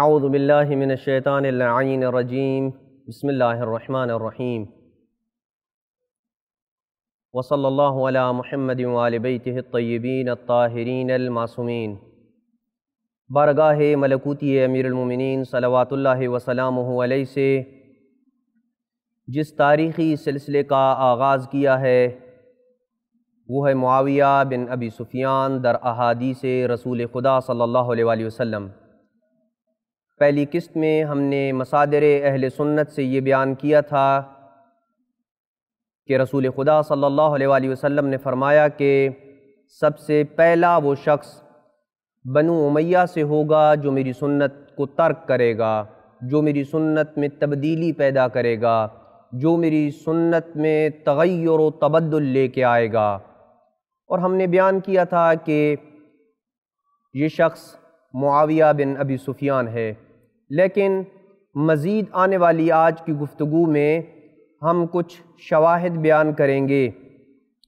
اعوذ باللہ من الشیطان اللعین الرجیم بسم اللہ الرحمن الرحیم وصلی اللہ علی محمد وآل بیتہ الطیبین الطاہرین المعصومین بارگاہ ملکوتی امیر المومنین صلوات اللہ وسلامہ علیہ سے، جس تاریخی سلسلے کا آغاز کیا ہے، وہ ہے معاویہ بن ابی سفیان در احادیث رسول خدا صلی اللہ علیہ وآلہ وسلم. پہلی قسط میں ہم نے مصادر اہل سنت سے یہ بیان کیا تھا کہ رسول خدا صلی اللہ علیہ وآلہ وسلم نے فرمایا کہ سب سے پہلا وہ شخص بنو امیہ سے ہوگا جو میری سنت کو ترک کرے گا، جو میری سنت میں تبدیلی پیدا کرے گا، جو میری سنت میں تغیر و تبدل لے کے آئے گا۔ اور ہم نے بیان کیا تھا کہ یہ شخص معاویہ بن ابی سفیان ہے۔ لیکن مزید آنے والی آج کی گفتگو میں ہم کچھ شواہد بیان کریں گے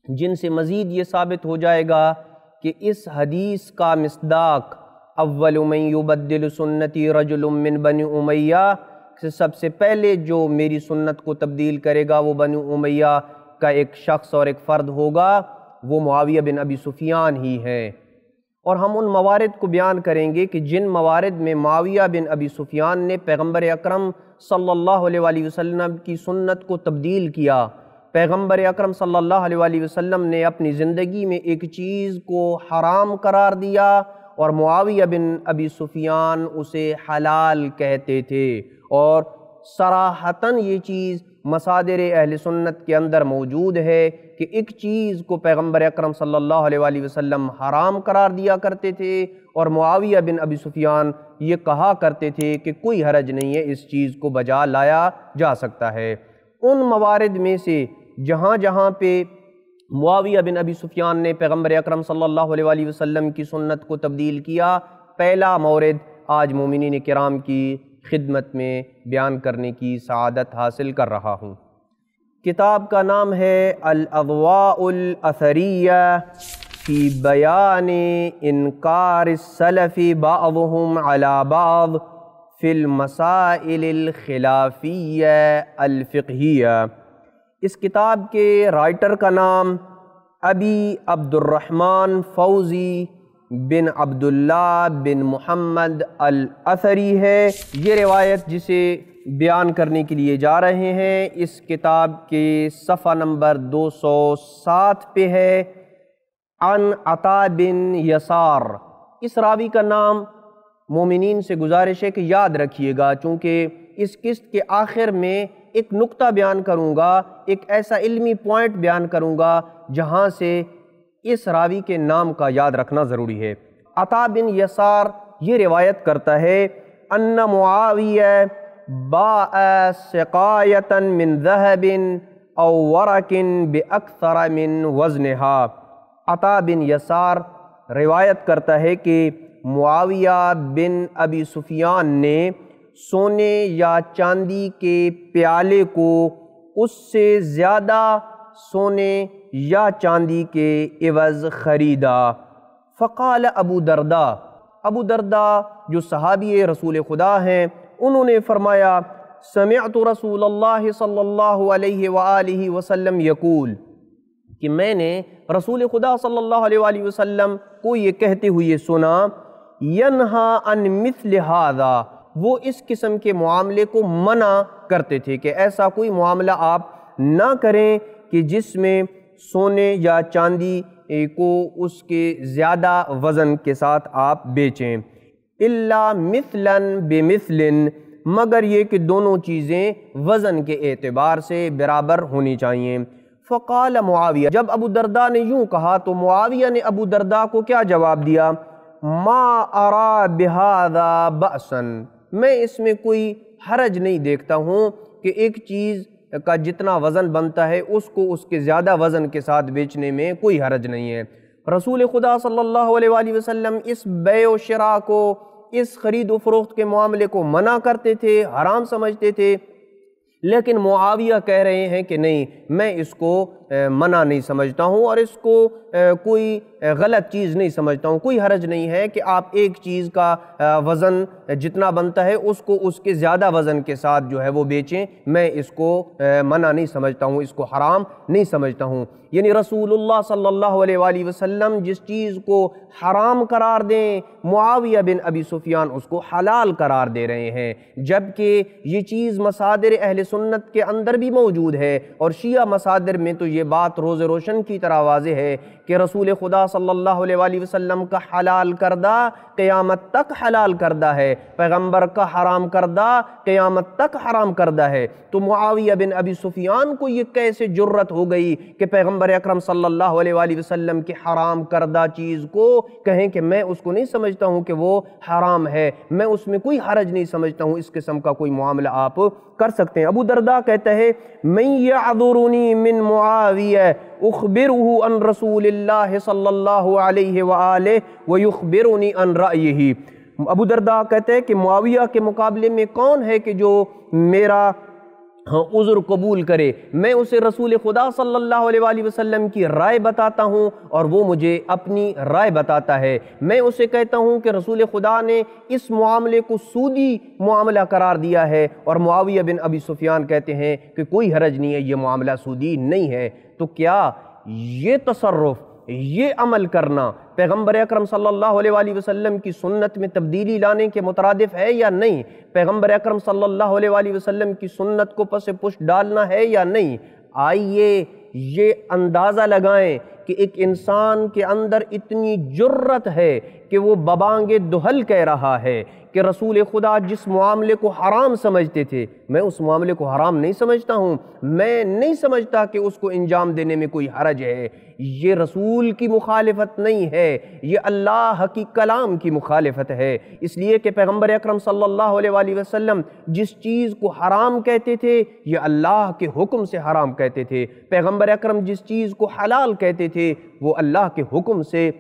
جن سے مزید یہ ثابت ہو جائے گا کہ اس حدیث کا مصداق اول من یبدل سنتی رجل من بنی امیہ سے سب سے پہلے جو میری سنت کو تبدیل کرے گا وہ بنی امیہ کا ایک شخص اور ایک فرد ہوگا وہ معاویہ بن ابی سفیان ہی ہیں۔ اور ہم ان موارد کو بیان کریں گے کہ جن موارد میں معاویہ بن ابی سفیان نے پیغمبر اکرم صلی اللہ علیہ وآلہ وسلم کی سنت کو تبدیل کیا۔ پیغمبر اکرم صلی اللہ علیہ وآلہ وسلم نے اپنی زندگی میں ایک چیز کو حرام قرار دیا اور معاویہ بن ابی سفیان اسے حلال کہتے تھے اور سراحتاً یہ چیز مصادر اہل سنت کے اندر موجود ہے کہ ایک چیز کو پیغمبر اکرم صلی اللہ علیہ وآلہ وسلم حرام قرار دیا کرتے تھے اور معاویہ بن ابی سفیان یہ کہا کرتے تھے کہ کوئی حرج نہیں ہے اس چیز کو بجا لایا جا سکتا ہے۔ ان موارد میں سے جہاں جہاں پہ معاویہ بن ابی سفیان نے پیغمبر اکرم صلی اللہ علیہ وآلہ وسلم کی سنت کو تبدیل کیا، پہلا مورد آج مومنین کرام کی خدمت میں بیان کرنے کی سعادت حاصل کر رہا ہوں۔ کتاب کا نام ہے الاضواء الاثریہ فی بیان انکار السلف بعضهم على بعض فی المسائل الخلافیہ الفقہیہ۔ اس کتاب کے رائٹر کا نام ابی عبد الرحمن فوزی بن عبداللہ بن محمد الاثری ہے۔ یہ روایت جسے بیان کرنے کے لیے جا رہے ہیں، اس کتاب کے صفحہ نمبر دو سو سات پہ ہے۔ عن عطا بن یسار۔ اس راوی کا نام مومنین سے گزارش ہے کہ یاد رکھیے گا، چونکہ اس قسط کے آخر میں ایک نقطہ بیان کروں گا، ایک ایسا علمی پوائنٹ بیان کروں گا، جہاں سے اس راوی کے نام کا یاد رکھنا ضروری ہے۔ عطا بن یسار یہ روایت کرتا ہے، ان معاویہ باء سقایتا من ذہب او ورق باکثر من وزنها عطا بن یسار روایت کرتا ہے کہ معاویہ بن ابی سفیان نے سونے یا چاندی کے پیالے کو اس سے زیادہ سونے یا چاندی کے عوض خریدا۔ فقال ابو دردہ ابو دردہ جو صحابی رسول خدا ہیں، انہوں نے فرمایا، سمعت رسول اللہ صلی اللہ علیہ وآلہ وسلم یقول، کہ میں نے رسول خدا صلی اللہ علیہ وآلہ وسلم کو یہ کہتے ہوئے سنا، ینہا ان مثل هذا وہ اس قسم کے معاملے کو منع کرتے تھے کہ ایسا کوئی معاملہ آپ نہ کریں کہ جس میں سونے یا چاندی کو اس کے زیادہ وزن کے ساتھ آپ بیچیں۔ اللہ مثلاً بمثل، مگر یہ کہ دونوں چیزیں وزن کے اعتبار سے برابر ہونی چاہیے فقال معاویہ جب ابو دردہ نے یوں کہا تو معاویہ نے ابو دردہ کو کیا جواب دیا؟ ما ارا بہذا بأسن میں اس میں کوئی حرج نہیں دیکھتا ہوں کہ ایک چیز کا جتنا وزن بنتا ہے، اس کو اس کے زیادہ وزن کے ساتھ بیچنے میں کوئی حرج نہیں ہے۔ رسول خدا صلی اللہ علیہ وآلہ وسلم اس بے و شراء کو، اس خرید و فروخت کے معاملے کو منع کرتے تھے، حرام سمجھتے تھے۔ لیکن معاویہ کہہ رہے ہیں کہ نہیں، میں اس کو منع نہیں سمجھتا ہوں اور اس کو کوئی غلط چیز نہیں سمجھتا ہوں۔ کوئی حرج نہیں ہے کہ آپ ایک چیز کا وزن جتنا بنتا ہے، اس کو، اس کے زیادہ وزن کے ساتھ جو ہے وہ بیچیں۔ میں اس کو منع نہیں سمجھتا ہوں، اس کو حرام نہیں سمجھتا ہوں۔ یعنی رسول اللہ صلی اللہ علیہ وآلہ وسلم جس چیز کو حرام قرار دیں، معاویہ بن ابی سفیان اس کو حلال قرار دے رہے ہیں۔ جبکہ یہ چیز مسادر اہل سنت کے اندر بھی موجود ہے اور شیعہ مسادر میں تو یہ یہ بات روز روشن کی طرح واضح ہے کہ رسول خدا صلی اللہ علیہ وآلہ وسلم کا حلال کردہ، قیامت تک حلال کردہ ہے۔ پیغمبر کا حرام کردہ، قیامت تک حرام کردہ ہے۔ تو معاویہ بن ابی سفیان کو یہ کیسے جرت ہو گئی کہ پیغمبر اکرم صلی اللہ علیہ وآلہ وسلم کی حرام کردہ چیز کو کہیں کہ میں اس کو نہیں سمجھتا ہوں کہ وہ حرام ہے، میں اس میں کوئی حرج نہیں سمجھتا ہوں، اس قسم کا کوئی معاملہ آپ کر سکتے ہیں۔ ابو دردہ کہتا ہے، من یعذرنی من معاویہ اخبرہ ان رسول اللہ صلی اللہ علیہ وآلہ ویخبرنی ان رأیہی۔ ابو دردہ کہتے ہیں کہ معاویہ کے مقابلے میں کون ہے کہ جو میرا ہاں عذر قبول کرے۔ میں اسے رسول خدا صلی اللہ علیہ وآلہ وسلم کی رائے بتاتا ہوں اور وہ مجھے اپنی رائے بتاتا ہے۔ میں اسے کہتا ہوں کہ رسول خدا نے اس معاملے کو سودی معاملہ قرار دیا ہے اور معاویہ بن ابی سفیان کہتے ہیں کہ کوئی حرج نہیں ہے، یہ معاملہ سودی نہیں ہے۔ تو کیا یہ تصرف یہ عمل کرنا پیغمبر اکرم صلی اللہ علیہ وآلہ وسلم کی سنت میں تبدیلی لانے کے مترادف ہے یا نہیں؟ پیغمبر اکرم صلی اللہ علیہ وآلہ وسلم کی سنت کو پس پش ڈالنا ہے یا نہیں؟ آئیے یہ اندازہ لگائیں کہ ایک انسان کے اندر اتنی جرت ہے کہ وہ ببانگ دہل کہہ رہا ہے۔ کہ رسول خدا جس معاملے کو حرام سمجھتے تھے، میں اس معاملے کو حرام نہیں سمجھتا ہوں۔ میں نہیں سمجھتا کہ اس کو انجام دینے میں کوئی حرج ہے۔ یہ رسول کی مخالفت نہیں ہے، یہ اللہ کی کلام کی مخالفت ہے۔ اس لیے کہ پیغمبر اکرم صلی اللہ علیہ وآلہ وسلم جس چیز کو حرام کہتے تھے، یہ اللہ کے حکم سے حرام کہتے تھے۔ پیغمبر اکرم جس چیز کو حلال کہتے تھے، وہ اللہ کے حکم سے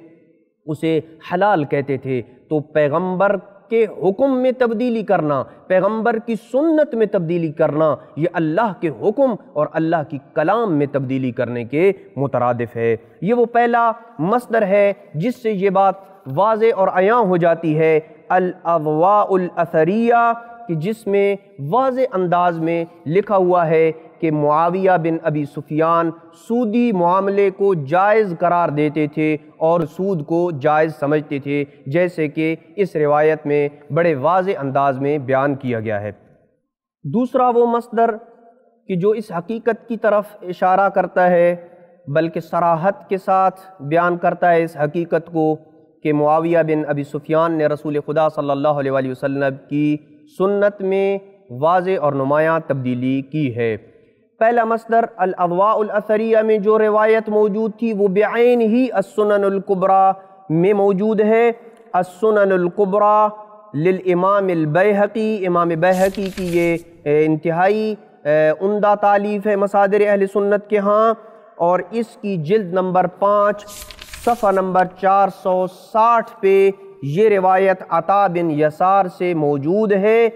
اسے حلال کہتے تھے۔ تو پیغمبر کے حکم میں تبدیلی کرنا، پیغمبر کی سنت میں تبدیلی کرنا، یہ اللہ کے حکم اور اللہ کی کلام میں تبدیلی کرنے کے مترادف ہے۔ یہ وہ پہلا مصدر ہے جس سے یہ بات واضح اور عیاں ہو جاتی ہے الاضواء الاثریہ کہ جس میں واضح انداز میں لکھا ہوا ہے کہ معاویہ بن ابی سفیان سودی معاملے کو جائز قرار دیتے تھے اور سود کو جائز سمجھتے تھے، جیسے کہ اس روایت میں بڑے واضح انداز میں بیان کیا گیا ہے۔ دوسرا وہ مصدر کہ جو اس حقیقت کی طرف اشارہ کرتا ہے، بلکہ سراحت کے ساتھ بیان کرتا ہے اس حقیقت کو کہ معاویہ بن ابی سفیان نے رسول خدا صلی اللہ علیہ وآلہ وسلم کی سنت میں واضح اور نمایاں تبدیلی کی ہے۔ پہلا مصدر الاضواء الاثریہ میں جو روایت موجود تھی، وہ بعین ہی السنن القبرہ میں موجود ہے۔ السنن القبرہ للامام البیحقی امام بیحقی کی یہ انتہائی عمدہ تعلیف ہے مسادر اہل سنت کے ہاں۔ اور اس کی جلد نمبر پانچ، صفحہ نمبر چار سو ساٹھ پہ یہ روایت عطا بن یسار سے موجود ہے۔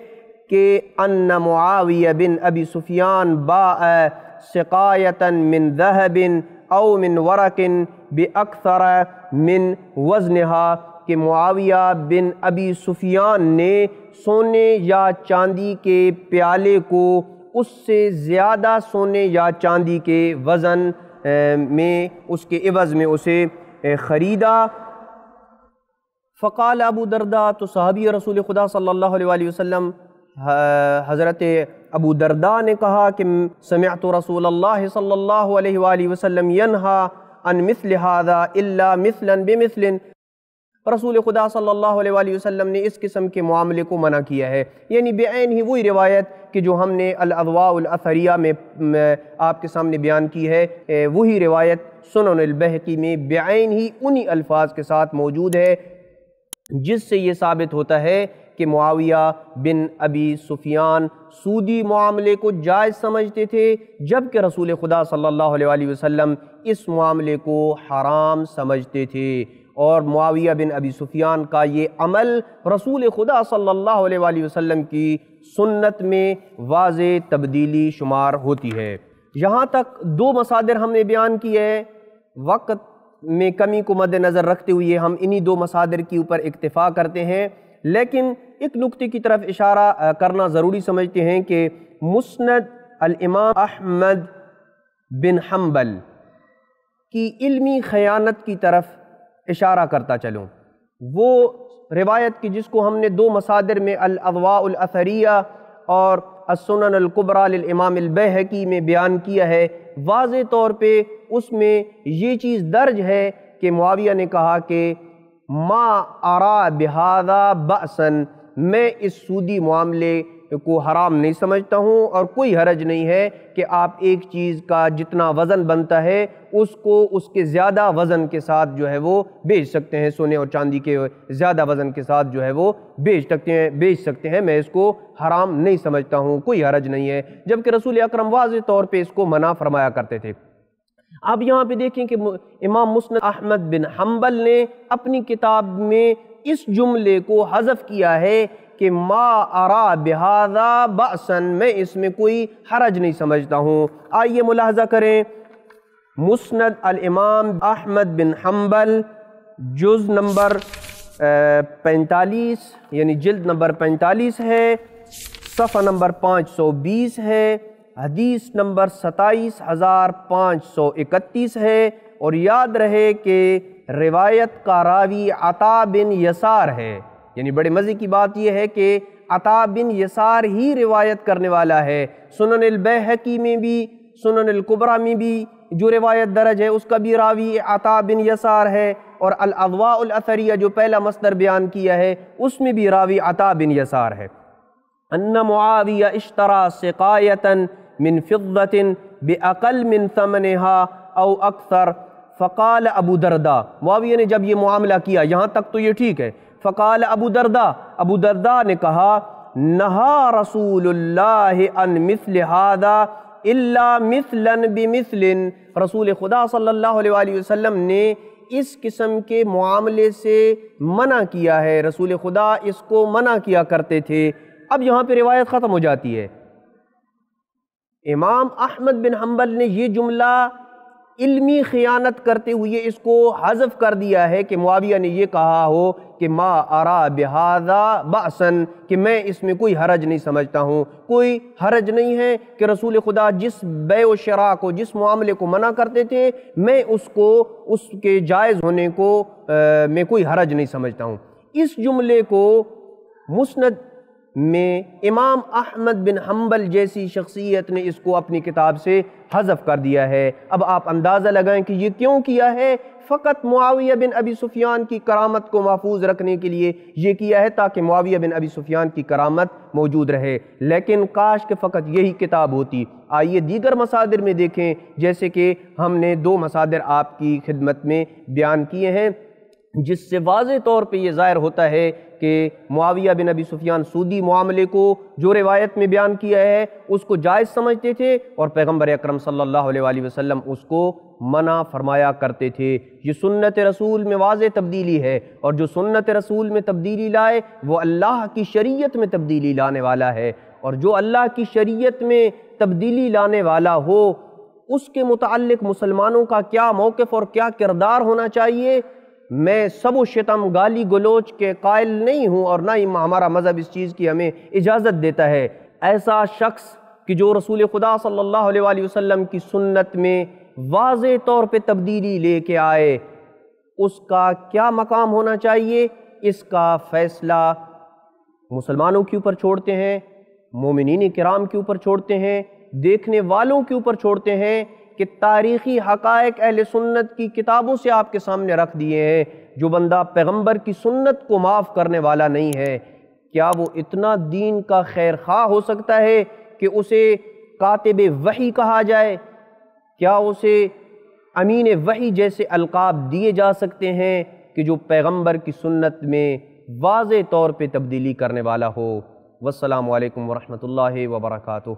کہ ان معاویہ بن ابی سفیان باء سقایتا من ذہب او من ورق باکثر من وزنها کہ معاویہ بن ابی سفیان نے سونے یا چاندی کے پیالے کو اس سے زیادہ سونے یا چاندی کے وزن میں اس کے عوض میں اسے خریدا۔ فقال ابو دردہ تو صحابی رسول خدا صلی اللہ علیہ وسلم حضرت ابو دردہ نے کہا کہ سمعت رسول اللہ صلی اللہ علیہ وآلہ وسلم ینہا ان مثل هذا الا مثلا بمثل۔ رسول خدا صلی اللہ علیہ وآلہ وسلم نے اس قسم کے معاملے کو منع کیا ہے۔ یعنی بعین ہی وہی روایت کہ جو ہم نے الاضواء الاثریہ میں آپ کے سامنے بیان کی ہے وہی روایت سنن البحقی میں بعین ہی انہی الفاظ کے ساتھ موجود ہے، جس سے یہ ثابت ہوتا ہے کہ معاویہ بن ابی سفیان سودی معاملے کو جائز سمجھتے تھے، جبکہ رسول خدا صلی اللہ علیہ وآلہ وسلم اس معاملے کو حرام سمجھتے تھے۔ اور معاویہ بن ابی سفیان کا یہ عمل رسول خدا صلی اللہ علیہ وآلہ وسلم کی سنت میں واضح تبدیلی شمار ہوتی ہے۔ یہاں تک دو مصادر ہم نے بیان کیے وقت میں کمی کو مد نظر رکھتے ہوئے ہم انہی دو مصادر کی اوپر اکتفا کرتے ہیں، لیکن ایک نقطے کی طرف اشارہ کرنا ضروری سمجھتے ہیں کہ مسند الامام احمد بن حنبل کی علمی خیانت کی طرف اشارہ کرتا چلوں۔ وہ روایت کی جس کو ہم نے دو مصادر میں الاضواء الاثریہ اور السنن القبرہ للامام البحقی میں بیان کیا ہے، واضح طور پہ اس میں یہ چیز درج ہے کہ معاویہ نے کہا کہ ما ارا بہذا بأسن میں اس سودی معاملے کو حرام نہیں سمجھتا ہوں اور کوئی حرج نہیں ہے کہ آپ ایک چیز کا جتنا وزن بنتا ہے، اس کو اس کے زیادہ وزن کے ساتھ جو ہے وہ بیچ سکتے ہیں، سونے اور چاندی کے زیادہ وزن کے ساتھ جو ہے وہ بیچ سکتے ہیں، بیچ سکتے ہیں۔ میں اس کو حرام نہیں سمجھتا ہوں، کوئی حرج نہیں ہے۔ جبکہ رسول اکرم واضح طور پہ اس کو منع فرمایا کرتے تھے۔ اب یہاں پہ دیکھیں کہ امام مسند احمد بن حنبل نے اپنی کتاب میں اس جملے کو حذف کیا ہے کہ ما ارا بہذا بأسن میں اس میں کوئی حرج نہیں سمجھتا ہوں۔ آئیے ملاحظہ کریں۔ مسند الامام احمد بن حنبل، جز نمبر پینتالیس یعنی جلد نمبر پینتالیس ہے۔ صفحہ نمبر پانچ سو بیس ہے۔ حدیث نمبر ستائیس ہزار پانچ سو اکتیس ہے۔ اور یاد رہے کہ روایت کا راوی عطا بن یسار ہے۔ یعنی بڑے مزے کی بات یہ ہے کہ عطا بن یسار ہی روایت کرنے والا ہے۔ سنن البحقی میں بھی، سنن القبرہ میں بھی جو روایت درج ہے، اس کا بھی راوی عطا بن یسار ہے۔ اور الاضواء الاثریہ جو پہلا مصدر بیان کیا ہے، اس میں بھی راوی عطا بن یسار ہے۔ ان معاویہ اشترا سقایتا من فضت باقل من ثمنها او اکثر فقال ابو دردہ معاویہ نے جب یہ معاملہ کیا، یہاں تک تو یہ ٹھیک ہے، فقال ابو دردہ ابو دردہ نے کہا، نہا رسول اللہ ان مثل هذا الا مثلا بمثل رسول خدا صلی اللہ علیہ وسلم نے اس قسم کے معاملے سے منع کیا ہے، رسول خدا اس کو منع کیا کرتے تھے۔ اب یہاں پہ روایت ختم ہو جاتی ہے۔ امام احمد بن حنبل نے یہ جملہ علمی خیانت کرتے ہوئے اس کو حذف کر دیا ہے کہ معاویہ نے یہ کہا ہو کہ ما ارا بہذا بأسن، کہ میں اس میں کوئی حرج نہیں سمجھتا ہوں۔ کوئی حرج نہیں ہے کہ رسول خدا جس بے و شراء کو، جس معاملے کو منع کرتے تھے، میں اس کو، اس کے جائز ہونے کو میں کوئی حرج نہیں سمجھتا ہوں۔ اس جملے کو مسند میں امام احمد بن حنبل جیسی شخصیت نے اس کو اپنی کتاب سے حذف کر دیا ہے۔ اب آپ اندازہ لگائیں کہ یہ کیوں کیا ہے؟ فقط معاویہ بن ابی سفیان کی کرامت کو محفوظ رکھنے کے لیے یہ کیا ہے تاکہ معاویہ بن ابی سفیان کی کرامت موجود رہے۔ لیکن کاش کہ فقط یہی کتاب ہوتی۔ آئیے دیگر مصادر میں دیکھیں۔ جیسے کہ ہم نے دو مصادر آپ کی خدمت میں بیان کیے ہیں۔ جس سے واضح طور پہ یہ ظاہر ہوتا ہے کہ معاویہ بن ابی سفیان سودی معاملے کو جو روایت میں بیان کیا ہے، اس کو جائز سمجھتے تھے اور پیغمبر اکرم صلی اللہ علیہ وآلہ وسلم اس کو منع فرمایا کرتے تھے۔ یہ سنت رسول میں واضح تبدیلی ہے اور جو سنت رسول میں تبدیلی لائے، وہ اللہ کی شریعت میں تبدیلی لانے والا ہے۔ اور جو اللہ کی شریعت میں تبدیلی لانے والا ہو، اس کے متعلق مسلمانوں کا کیا موقف اور کیا کردار ہونا چاہیے؟ میں سب و شتم گالی گلوچ کے قائل نہیں ہوں اور نہ ہی ہمارا مذہب اس چیز کی ہمیں اجازت دیتا ہے۔ ایسا شخص کہ جو رسول خدا صلی اللہ علیہ وآلہ وسلم کی سنت میں واضح طور پہ تبدیلی لے کے آئے، اس کا کیا مقام ہونا چاہیے؟ اس کا فیصلہ مسلمانوں کے اوپر چھوڑتے ہیں، مومنین کرام کے اوپر چھوڑتے ہیں، دیکھنے والوں کے اوپر چھوڑتے ہیں۔ کہ تاریخی حقائق اہل سنت کی کتابوں سے آپ کے سامنے رکھ دیے ہیں۔ جو بندہ پیغمبر کی سنت کو معاف کرنے والا نہیں ہے، کیا وہ اتنا دین کا خیر خواہ ہو سکتا ہے کہ اسے کاتب وحی کہا جائے؟ کیا اسے امین وحی جیسے القاب دیے جا سکتے ہیں کہ جو پیغمبر کی سنت میں واضح طور پہ تبدیلی کرنے والا ہو؟ والسلام علیکم ورحمۃ اللہ وبرکاتہ۔